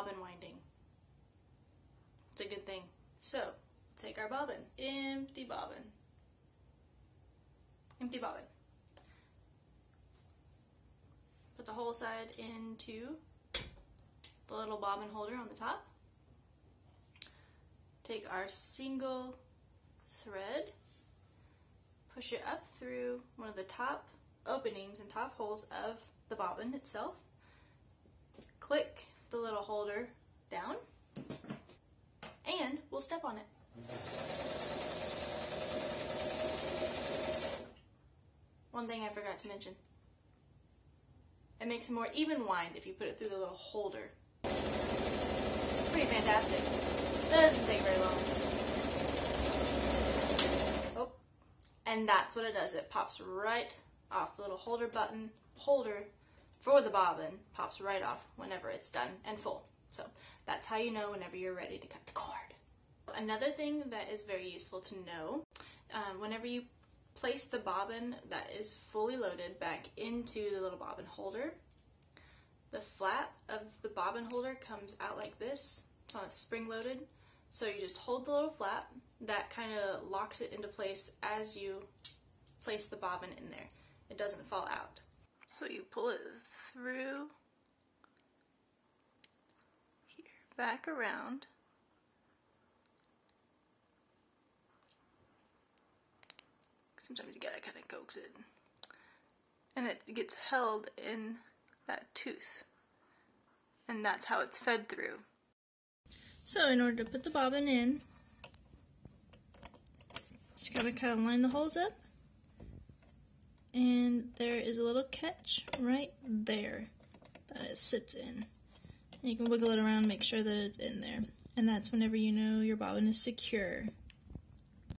bobbin winding. It's a good thing. So, take our bobbin, empty bobbin, empty bobbin. Put the whole side into the little bobbin holder on the top. Take our single thread, push it up through one of the top openings and top holes of the bobbin itself. Click the little holder down and we'll step on it. One thing I forgot to mention. It makes a more even wind if you put it through the little holder. It's pretty fantastic. It doesn't take very long. Oh, and that's what it does. It pops right off the little holder button holder for the bobbin pops right off whenever it's done and full. So that's how you know whenever you're ready to cut the cord. Another thing that is very useful to know, um, whenever you place the bobbin that is fully loaded back into the little bobbin holder, the flap of the bobbin holder comes out like this. It's on a spring loaded. So you just hold the little flap, that kind of locks it into place as you place the bobbin in there. It doesn't fall out. So you pull it through here, back around. Sometimes you gotta kind of coax it. And it gets held in that tooth. And that's how it's fed through. So in order to put the bobbin in, just gotta kind of line the holes up. There is a little catch right there that it sits in. And you can wiggle it around, make sure that it's in there. And that's whenever you know your bobbin is secure.